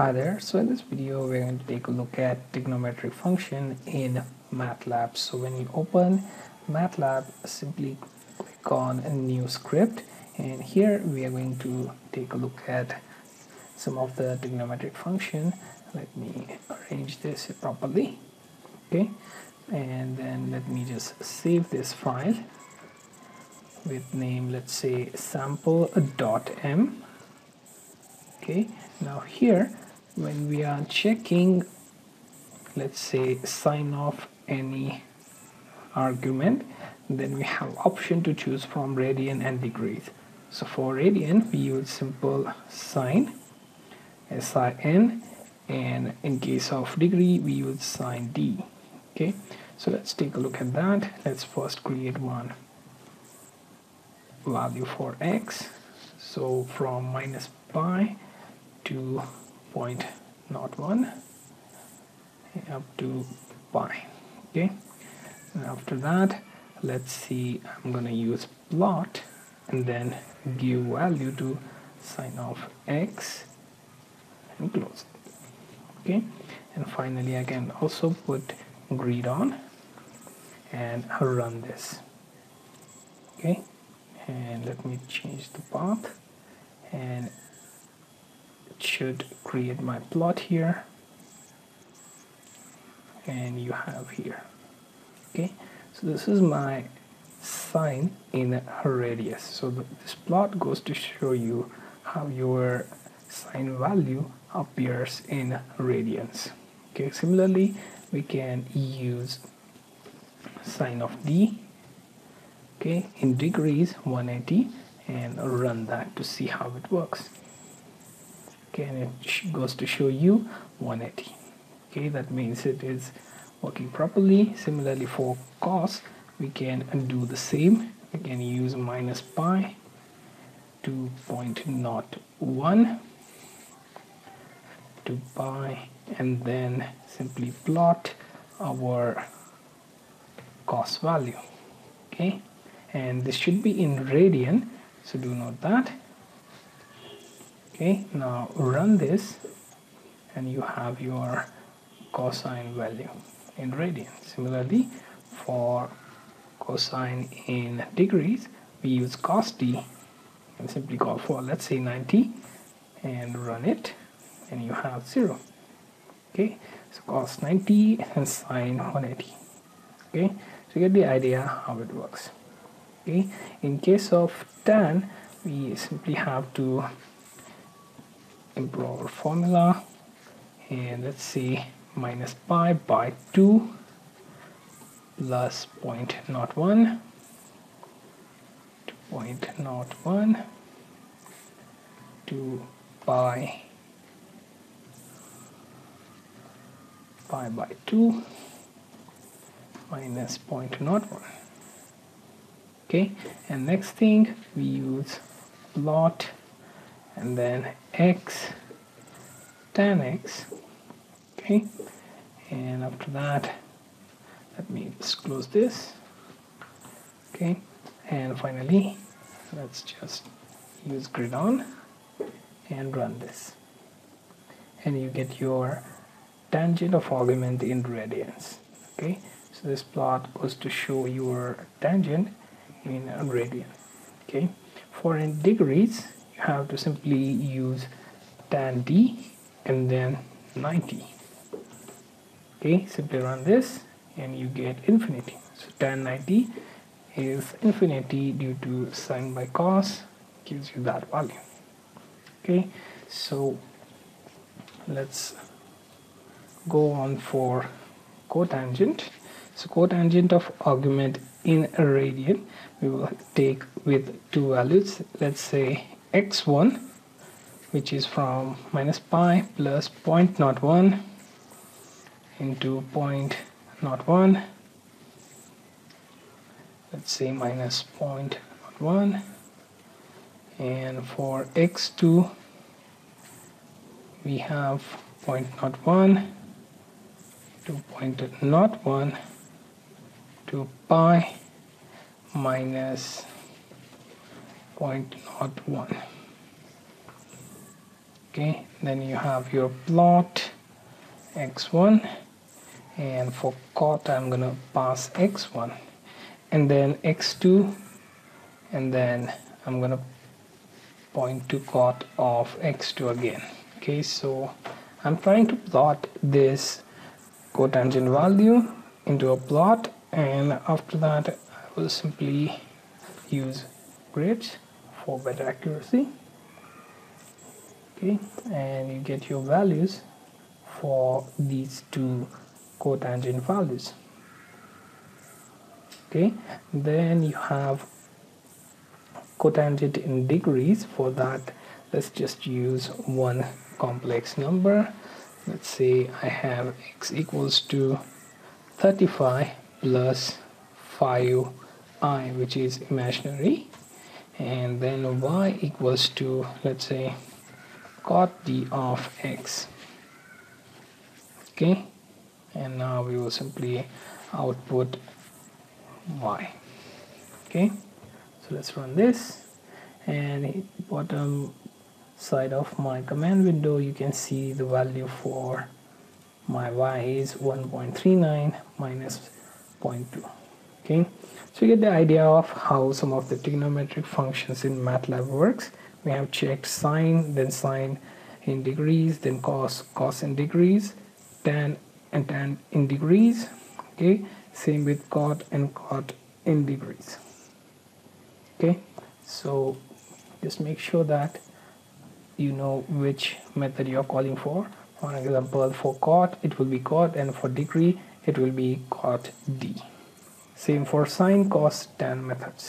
Hi there, so in this video we're going to take a look at trigonometric function in MATLAB. So when you open MATLAB, simply click on a new script and here we are going to take a look at some of the trigonometric function. Let me arrange this properly, okay, and then let me just save this file with name let's say sample.m okay now here when we are checking let's say sine of any argument then we have option to choose from radian and degrees. So for radian we use simple sine sin and in case of degree we use sine d okay? So let's take a look at that. Let's first create one value for x. So from minus pi to point not one up to pi okay? And after that let's see I'm gonna use plot and then give value to sine of x and close it okay? And finally I can also put grid on and run this okay? And let me change the path and should create my plot here. And you have here. Okay so this is my sine in radius. So this plot goes to show you how your sine value appears in radians. Okay similarly we can use sine of d okay in degrees 180 and run that to see how it works okay and it goes to show you 180 okay that means it is working properly. Similarly for cos we can do the same. Can use minus pi to point not one to pi and then simply plot our cos value. Okay and this should be in radian so do note that okay now run this and you have your cosine value in radian similarly for cosine in degrees we use cos d and simply call for let's say 90 and run it and you have 0 okay so cos 90 and sine 180 okay so you get the idea how it works. Okay in case of tan we simply have to improve our formula. And let's see minus pi by 2 plus point not 1 to point not 1 to pi. Pi by 2 minus point not 1 okay and next thing we use plot and then x tan x okay? And after that let me just close this okay? And finally let's just use grid on and run this. And you get your tangent of argument in radians okay? So this plot goes to show your tangent in radian okay? For in degrees have to simply use tan d and then 90 okay simply run this and you get infinity. So tan 90 is infinity due to sine by cos gives you that value. Okay so let's go on for cotangent. So cotangent of argument in a radian we will take with two values. Let's say x1 which is from minus pi plus point not one into point not one. Let's say minus point not one. And for x2 we have point not one to point not one to pi minus 0.01 okay then you have your plot x1 and for cot I'm gonna pass x1 and then x2 and then I'm gonna point to cot of x2 again. Okay so I'm trying to plot this cotangent value into a plot and after that I will simply use grids for better accuracy. Okay and you get your values for these two cotangent values. Okay then you have cotangent in degrees for that. Let's just use one complex number. Let's say I have x equals to 35 plus 5i which is imaginary and then y equals to let's say cot d of x. Okay? And now we will simply output y. Okay? So let's run this. And bottom side of my command window you can see the value for my y is 1.39 minus 0.2 so you get the idea of how some of the trigonometric functions in MATLAB works. We have checked sine then sine in degrees then cos cos in degrees tan and tan in degrees okay? Same with cot and cot in degrees okay? So just make sure that you know which method you're calling for. For example for cot it will be cot and for degree it will be cot d same for sine cos tan methods